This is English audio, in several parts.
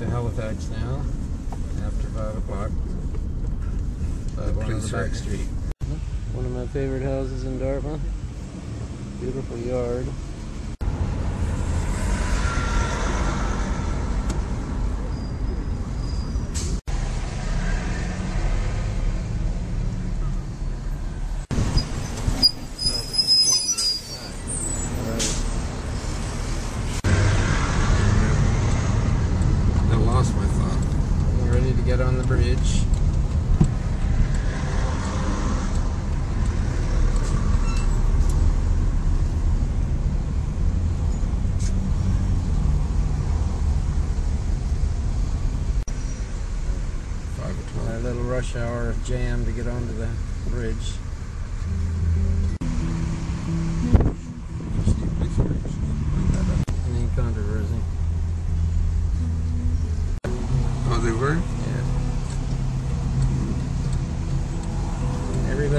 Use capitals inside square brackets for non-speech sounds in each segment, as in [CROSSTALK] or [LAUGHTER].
to Halifax now after 5 o'clock. Five one on the back street. One of my favorite houses in Dartmouth. Beautiful yard. I lost my thought. Getting ready to get on the bridge. A little rush hour jam to get onto the bridge. Any controversy? Oh, they were?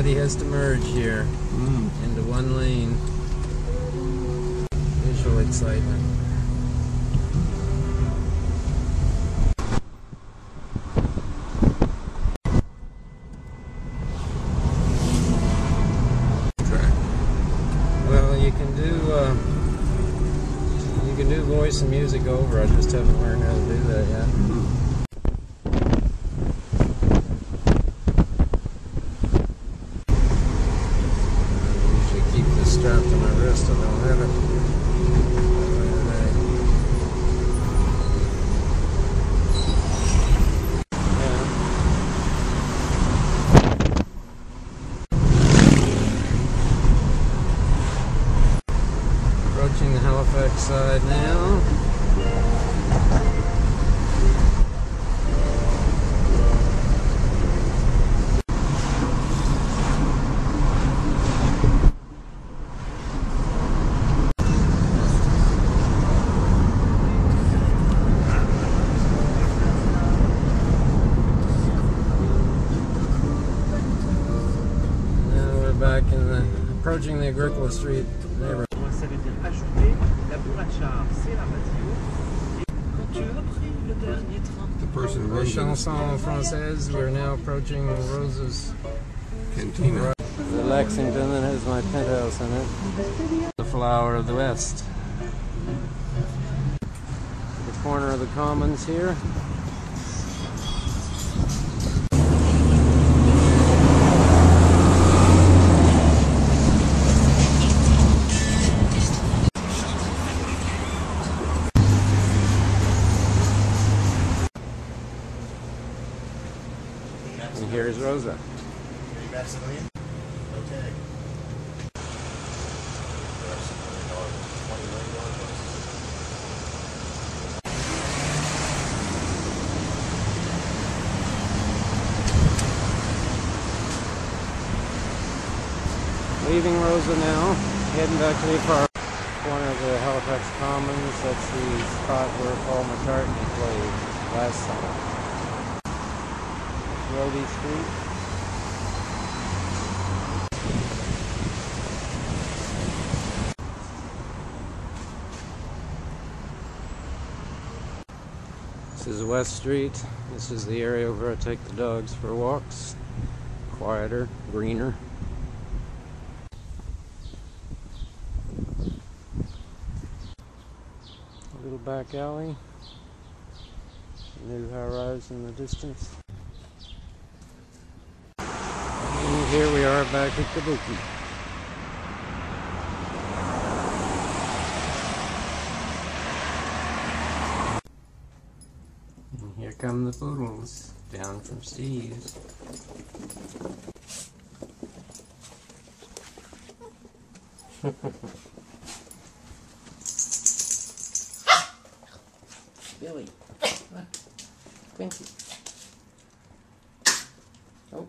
Everybody has to merge here Mm. into one lane. Visual excitement. Well, you can do uh, you can do voice and music over. I just haven't learned how to do that yet. Mm. I usually keep this Yeah. Approaching the Halifax side. Now as pris le dernier train, The person La running chanson française. We're now approaching Rosa's cantina. the Lexington that has my penthouse in it. The flower of the West. The corner of the Commons here. Here's Rosa. Leaving Rosa now, heading back to the apartment. One of the Halifax Commons. That's the spot where Paul McCartney played last summer. Robie Street. This is West Street. This is the area where I take the dogs for walks. Quieter, greener. A little back alley. New high rise in the distance. And here we are back at Kabuki. And here come the poodles down from Steve's. Billy. [COUGHS] Quincy. Oh.